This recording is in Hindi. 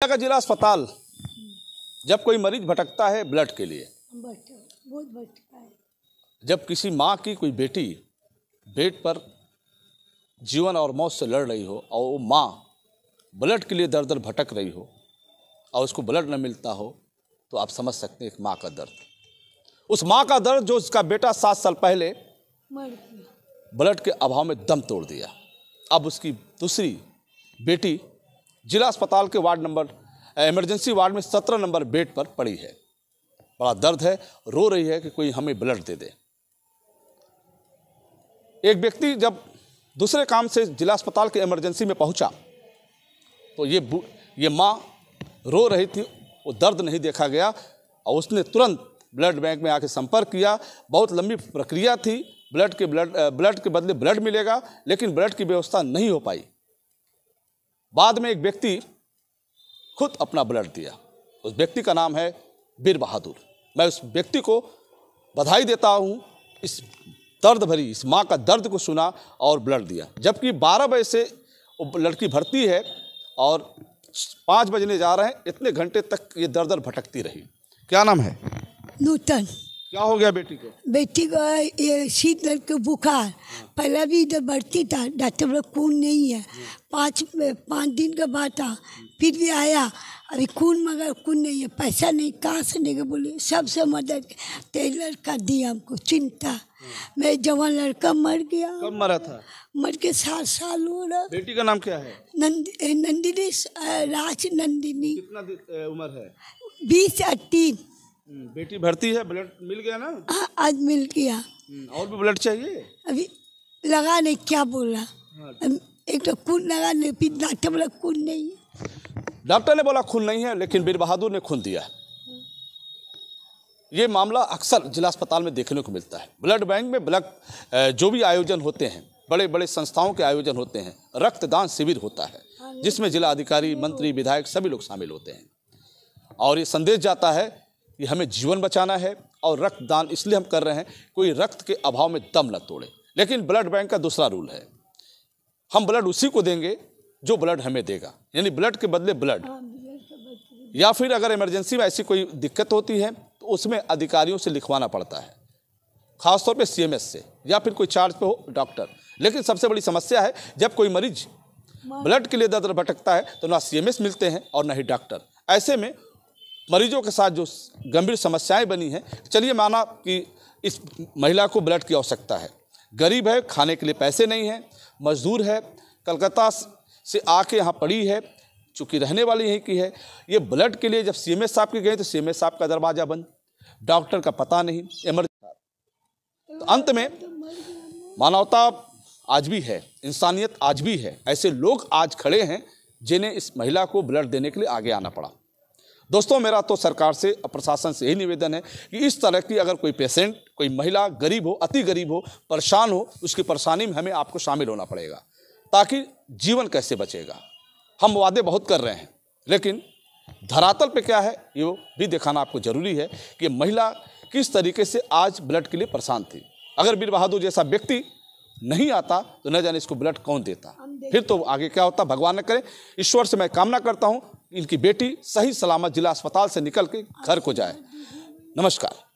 का जिला अस्पताल जब कोई मरीज़ भटकता है ब्लड के लिए है। जब किसी माँ की कोई बेटी बेड पर जीवन और मौत से लड़ रही हो और वो माँ ब्लड के लिए दर दर भटक रही हो और उसको ब्लड न मिलता हो तो आप समझ सकते हैं एक माँ का दर्द। उस माँ का दर्द जो उसका बेटा सात साल पहले ब्लड के अभाव में दम तोड़ दिया। अब उसकी दूसरी बेटी जिला अस्पताल के वार्ड नंबर इमरजेंसी वार्ड में सत्रह नंबर बेड पर पड़ी है। बड़ा दर्द है, रो रही है कि कोई हमें ब्लड दे दे। एक व्यक्ति जब दूसरे काम से जिला अस्पताल के इमरजेंसी में पहुँचा तो ये ये माँ रो रही थी, वो दर्द नहीं देखा गया, और उसने तुरंत ब्लड बैंक में आके संपर्क किया। बहुत लंबी प्रक्रिया थी, ब्लड के ब्लड ब्लड के बदले ब्लड मिलेगा, लेकिन ब्लड की व्यवस्था नहीं हो पाई। बाद में एक व्यक्ति खुद अपना ब्लड दिया। उस व्यक्ति का नाम है बीर बहादुर। मैं उस व्यक्ति को बधाई देता हूँ। इस दर्द भरी, इस माँ का दर्द को सुना और ब्लड दिया। जबकि 12 बजे से लड़की भर्ती है और पाँच बजने जा रहे हैं। इतने घंटे तक ये दर दर भटकती रही। क्या नाम है? नूतन। क्या हो गया बेटी को? बेटी को ये शीत लग के बुखार। पहले भी इधर बढ़ती था डॉक्टर बोला खून नहीं है। पाँच पाँच दिन का बाद था फिर भी आया। अभी खून मगर खून नहीं है पैसा नहीं कहाँ से देगा बोले सबसे मदद टेलर का दिया हमको चिंता। मैं जवान लड़का मर गया। कब मरा था? मर के सात साल हो रहा। बेटी का नाम क्या है? नंद नंदिनी राज नंदिनी। कितना उम्र है? बीस तीन बेटी भर्ती है ब्लड मिल गया ना? हाँ, आज मिल गया। हम्म, और भी ब्लड चाहिए? अभी लगा नहीं क्या बोला? हाँ। एक तो खून लगा नहीं फिर डॉक्टर बोला खून नहीं है। डॉक्टर ने बोला खून नहीं है लेकिन बीर बहादुर ने खून दिया ये मामला अक्सर जिला अस्पताल में देखने को मिलता है। ब्लड बैंक में ब्लड जो भी आयोजन होते हैं बड़े बड़े संस्थाओं के आयोजन होते हैं रक्तदान शिविर होता है जिसमें जिला अधिकारी मंत्री विधायक सभी लोग शामिल होते हैं। और ये संदेश जाता है कि हमें जीवन बचाना है और रक्तदान इसलिए हम कर रहे हैं कोई रक्त के अभाव में दम न तोड़े। लेकिन ब्लड बैंक का दूसरा रूल है। हम ब्लड उसी को देंगे जो ब्लड हमें देगा। यानी ब्लड के बदले ब्लड। या फिर अगर इमरजेंसी में ऐसी कोई दिक्कत होती है तो उसमें अधिकारियों से लिखवाना पड़ता है। खासतौर पे सीएमएस से या फिर कोई चार्ज पे हो डॉक्टर। लेकिन सबसे बड़ी समस्या है जब कोई मरीज़ ब्लड के लिए दर दर भटकता है तो ना सीएमएस मिलते हैं और ना ही डॉक्टर। ऐसे में मरीजों के साथ जो गंभीर समस्याएँ बनी हैं, चलिए माना कि इस महिला को ब्लड की आवश्यकता है। गरीब है, खाने के लिए पैसे नहीं हैं, मजदूर है, कलकत्ता से आके यहाँ पड़ी है, चूँकि रहने वाली यहीं की है, ये ब्लड के लिए जब सीएमएस साहब के गए तो सीएमएस साहब का दरवाज़ा बंद, डॉक्टर का पता नहीं इमरजेंसी तो अंत में मानवता आज भी है, इंसानियत आज भी है, ऐसे लोग आज खड़े हैं जिन्हें इस महिला को ब्लड देने के लिए आगे आना पड़ा। दोस्तों मेरा तो सरकार से और प्रशासन से यही निवेदन है कि इस तरह की अगर कोई पेशेंट कोई महिला गरीब हो अति गरीब हो परेशान हो उसकी परेशानी में हमें आपको शामिल होना पड़ेगा ताकि जीवन कैसे बचेगा। हम वादे बहुत कर रहे हैं लेकिन धरातल पे क्या है ये भी दिखाना आपको ज़रूरी है कि महिला किस तरीके से आज ब्लड के लिए परेशान थी। अगर बीर बहादुर जैसा व्यक्ति नहीं आता तो न जाने इसको ब्लड कौन देता। फिर तो आगे क्या होता भगवान न करे। ईश्वर से मैं कामना करता हूँ इनकी बेटी सही सलामत जिला अस्पताल से निकल के घर को जाए। नमस्कार।